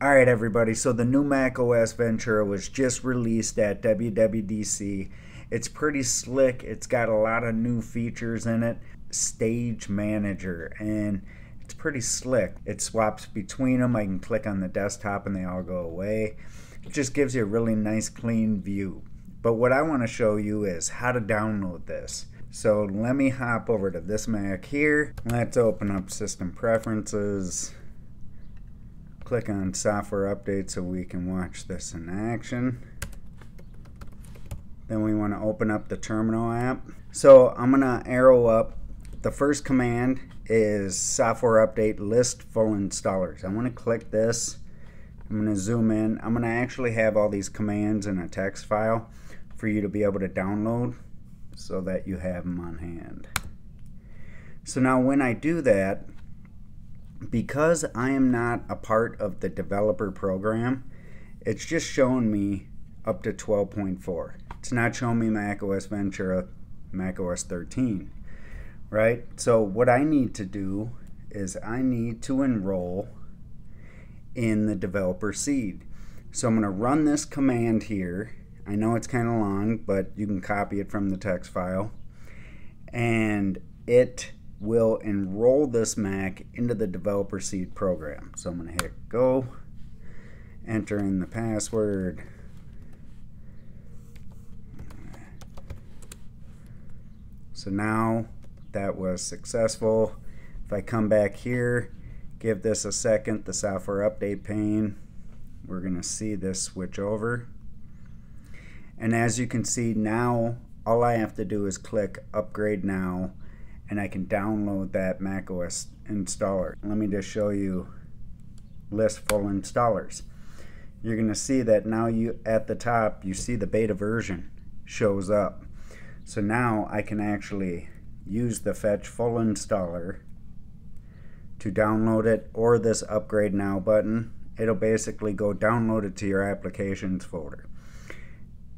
All right, everybody. So the new Mac OS Ventura was just released at WWDC. It's pretty slick. It's got a lot of new features in it. Stage Manager, and it's pretty slick. It swaps between them. I can click on the desktop and they all go away. It just gives you a really nice, clean view. But what I want to show you is how to download this. So let me hop over to this Mac here. Let's open up System Preferences click on software update so we can watch this in action. Then we want to open up the terminal app. So I'm going to arrow up. The first command is software update list full installers. I want to click this. I'm going to zoom in. I'm going to actually have all these commands in a text file for you to be able to download so that you have them on hand. So now when I do that, because I am not a part of the developer program, it's just showing me up to 12.4. It's not showing me Mac OS Ventura, Mac OS 13, right? So what I need to do is I need to enroll in the developer seed. So I'm going to run this command here. I know it's kind of long, but you can copy it from the text file. And it will enroll this Mac into the developer seed program. So I'm going to hit go, enter in the password. So now that was successful. If I come back here, give this a second, the software update pane, we're going to see this switch over. And as you can see now, all I have to do is click upgrade now and I can download that macOS installer. Let me just show you list full installers. You're going to see that now you at the top you see the beta version shows up. So now I can actually use the fetch full installer to download it or this upgrade now button. It'll basically go download it to your applications folder.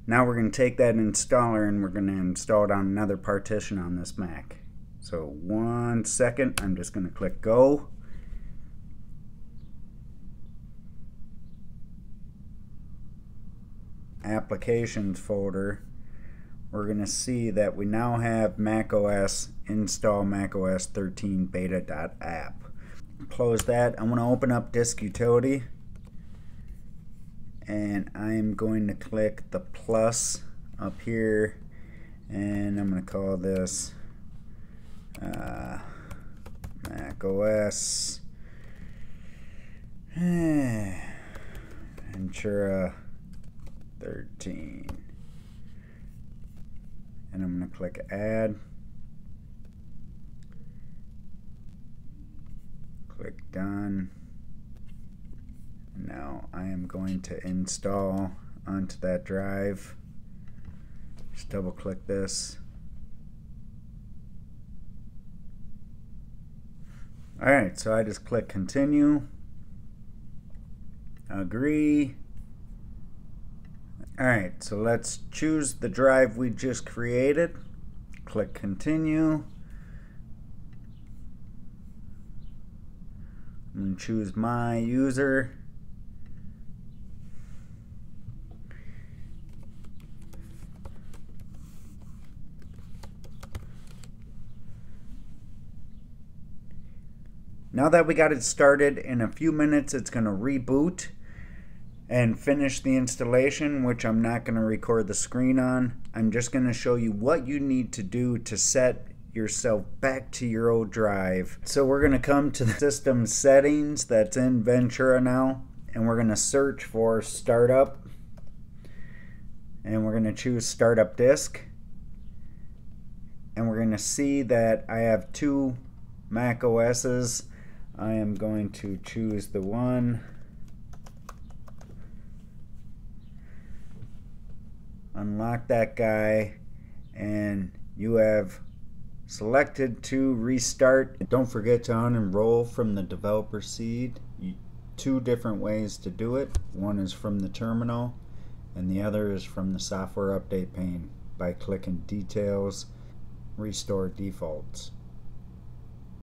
Now we're going to take that installer and we're going to install it on another partition on this Mac. So one second, I'm just going to click go. Applications folder, we're going to see that we now have macOS install macOS 13 beta.app. Close that. I'm to open up disk utility and I'm going to click the plus up here and I'm going to call this uh, Mac OS, Ventura 13. And I'm going to click Add. Click Done. Now I am going to install onto that drive. Just double click this. All right, so I just click continue, agree. All right, so let's choose the drive we just created. Click continue. I'm to choose my user. Now that we got it started, in a few minutes it's going to reboot and finish the installation, which I'm not going to record the screen on. I'm just going to show you what you need to do to set yourself back to your old drive. So we're going to come to the system settings that's in Ventura now, and we're going to search for startup, and we're going to choose startup disk, and we're going to see that I have two Mac OSs I am going to choose the one unlock that guy and you have selected to restart. Don't forget to unenroll from the developer seed. Two different ways to do it. One is from the terminal and the other is from the software update pane by clicking details restore defaults